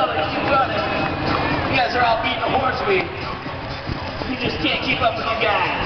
You guys are all beating the horse We You just can't keep up with you guys.